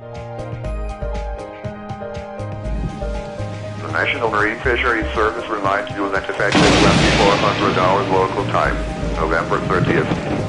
The National Marine Fisheries Service reminds you that effective $2,400 local time, November 30th.